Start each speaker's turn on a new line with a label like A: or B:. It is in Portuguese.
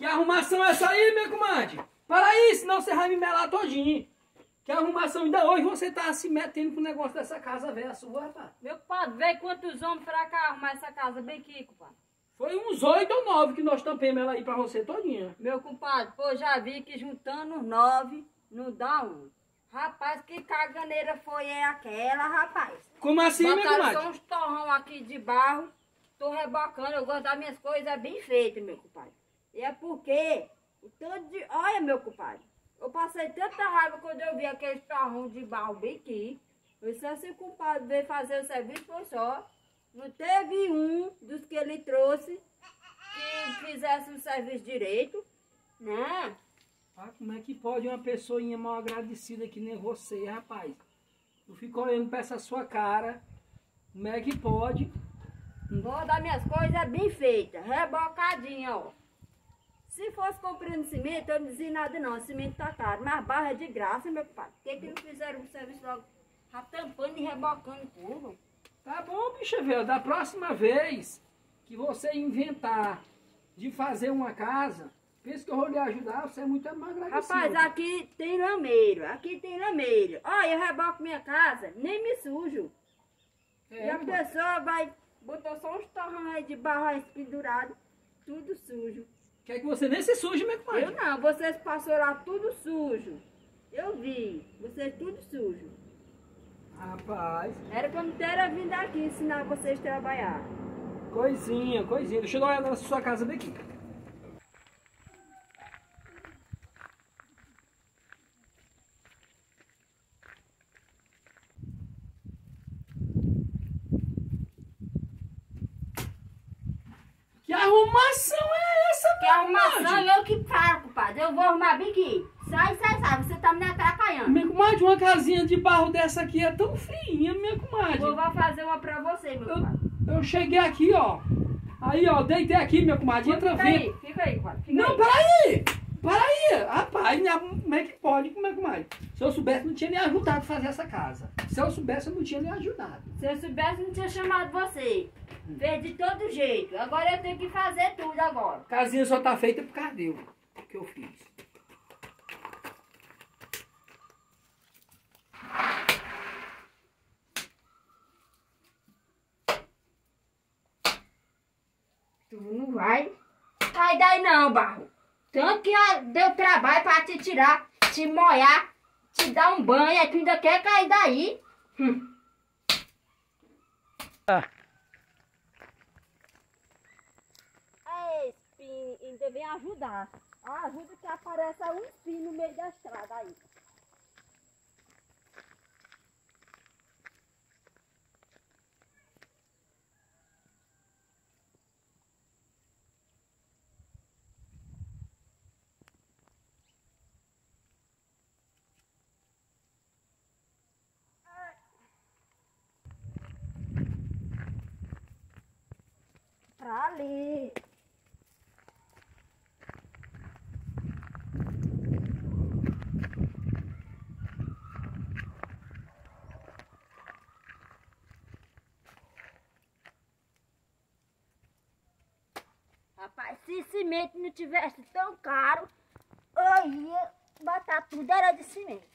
A: Que arrumação é essa aí, meu comadre? Para aí, senão você vai me melar todinho. Que arrumação ainda hoje você tá se metendo com o negócio dessa casa velha sua, rapaz.
B: Meu compadre, vê quantos homens pra cá arrumar essa casa bem aqui, compadre.
A: Foi uns oito ou nove que nós tampemos ela aí pra você todinha.
B: Meu compadre, pô, já vi que juntando os nove não dá um. Rapaz, que caganeira foi é aquela, rapaz?
A: Como assim, meu
B: Botaram
A: comadre?
B: só uns torrão aqui de barro. Tô rebocando, eu gosto das minhas coisas bem feito, meu compadre. E é porque o tanto de. Olha, meu compadre. Eu passei tanta raiva quando eu vi aqueles torrão de barro bem aqui. Eu disse assim, compadre, veio fazer o serviço, foi só. Não teve um dos que ele trouxe que fizesse o serviço direito, né?
A: Ah, como é que pode uma pessoinha mal agradecida que nem você, rapaz? Eu fico olhando pra essa sua cara. Como é que pode?
B: Gosto das minhas coisas bem feita, rebocadinha, ó. Se fosse comprando cimento, eu não dizia nada não, cimento tá caro, mas barra é de graça, meu pai. Por que que não fizeram o serviço logo, já tampando e rebocando tudo?
A: Tá bom, bicha velha. Da próxima vez que você inventar de fazer uma casa, pensa que eu vou lhe ajudar, você é muito mais agradecido.
B: Rapaz, aqui tem lameiro, aqui tem lameiro. Olha, eu reboco minha casa, nem me sujo.
A: É,
B: e a pessoa vai, botou só uns torrão aí de barro pendurado, tudo sujo.
A: Quer que você nem se suje, meu
B: Eu
A: comadre.
B: não, vocês passaram lá tudo sujo. Eu vi, vocês tudo sujo.
A: Rapaz,
B: Era não ter vindo aqui ensinar vocês a trabalhar.
A: coisinha, coisinha. Deixa eu dar uma olhada na sua casa daqui. Que arrumação é
B: Que arrumação eu que falo, compadre. Eu vou arrumar aqui. Sai, sai, sai. Você tá me atrapalhando.
A: Minha comadre, uma casinha de barro dessa aqui é tão feinha, minha comadre.
B: Eu vou fazer uma pra você, meu compadre.
A: Eu, eu cheguei aqui, ó. Aí, ó, deitei aqui, minha comadre. Entra
B: Fica
A: vento.
B: aí, fica aí, compadre. Fica
A: Não,
B: aí.
A: peraí! Peraí! Rapaz, minha- como é que pode? Como é que mais? Se eu soubesse, não tinha me ajudado a fazer essa casa. Se eu soubesse, eu não tinha me ajudado.
B: Se eu soubesse, não tinha chamado você. Fez de todo jeito. Agora eu tenho que fazer tudo agora.
A: A casinha só tá feita por causa dele, que eu fiz.
B: Tu não vai. Sai daí não, barro. Tanto que deu trabalho pra te tirar, te molhar, te dar um banho, aí tu ainda quer cair daí. Hum. É, vem ajudar. Ajuda que aparece é um espinho no meio da estrada aí. Pra ali. Se cimento não tivesse tão caro, eu ia botar tudo era de cimento.